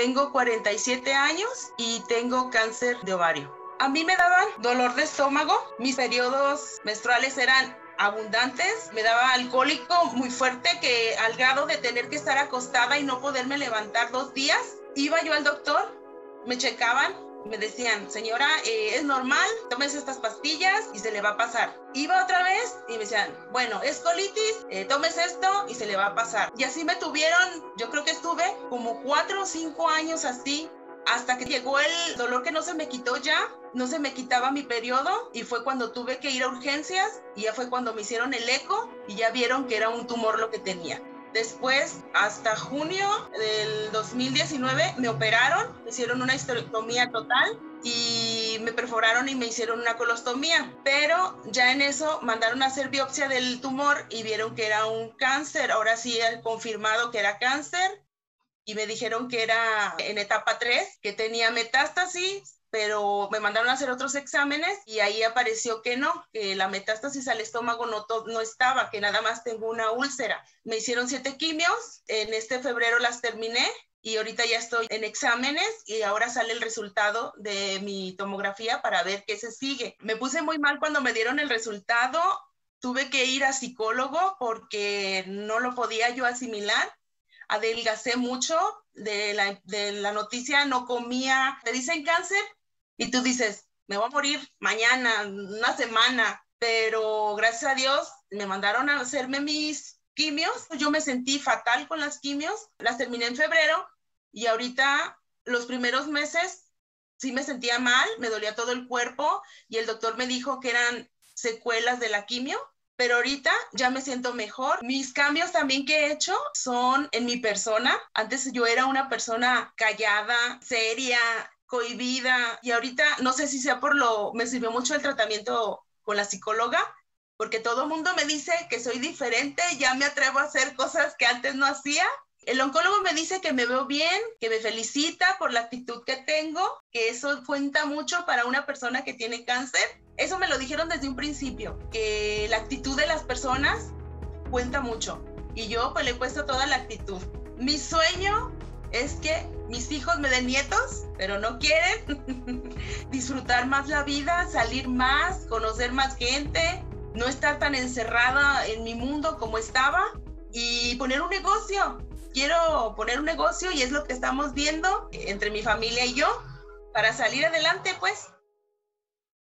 Tengo 47 años y tengo cáncer de ovario. A mí me daban dolor de estómago, mis periodos menstruales eran abundantes, me daba alcohólico muy fuerte que al grado de tener que estar acostada y no poderme levantar dos días, iba yo al doctor, me checaban, me decían, señora, eh, es normal, tómese estas pastillas y se le va a pasar. Iba otra vez y me decían, bueno, es colitis, eh, tómese esto y se le va a pasar. Y así me tuvieron, yo creo que estuve como cuatro o cinco años así, hasta que llegó el dolor que no se me quitó ya, no se me quitaba mi periodo y fue cuando tuve que ir a urgencias y ya fue cuando me hicieron el eco y ya vieron que era un tumor lo que tenía. Después, hasta junio del 2019, me operaron, hicieron una histerectomía total y me perforaron y me hicieron una colostomía. Pero ya en eso mandaron a hacer biopsia del tumor y vieron que era un cáncer. Ahora sí han confirmado que era cáncer y me dijeron que era en etapa 3, que tenía metástasis, pero me mandaron a hacer otros exámenes y ahí apareció que no, que la metástasis al estómago no, no estaba, que nada más tengo una úlcera. Me hicieron siete quimios, en este febrero las terminé y ahorita ya estoy en exámenes y ahora sale el resultado de mi tomografía para ver qué se sigue. Me puse muy mal cuando me dieron el resultado, tuve que ir a psicólogo porque no lo podía yo asimilar adelgacé mucho de la, de la noticia, no comía, te dicen cáncer y tú dices, me voy a morir mañana, una semana, pero gracias a Dios me mandaron a hacerme mis quimios, yo me sentí fatal con las quimios, las terminé en febrero y ahorita los primeros meses sí me sentía mal, me dolía todo el cuerpo y el doctor me dijo que eran secuelas de la quimio, pero ahorita ya me siento mejor. Mis cambios también que he hecho son en mi persona. Antes yo era una persona callada, seria, cohibida y ahorita no sé si sea por lo, me sirvió mucho el tratamiento con la psicóloga, porque todo el mundo me dice que soy diferente, ya me atrevo a hacer cosas que antes no hacía. El oncólogo me dice que me veo bien, que me felicita por la actitud que tengo, que eso cuenta mucho para una persona que tiene cáncer eso me lo dijeron desde un principio, que la actitud de las personas cuenta mucho. Y yo pues le he puesto toda la actitud. Mi sueño es que mis hijos me den nietos, pero no quieren. Disfrutar más la vida, salir más, conocer más gente, no estar tan encerrada en mi mundo como estaba y poner un negocio. Quiero poner un negocio y es lo que estamos viendo entre mi familia y yo para salir adelante, pues.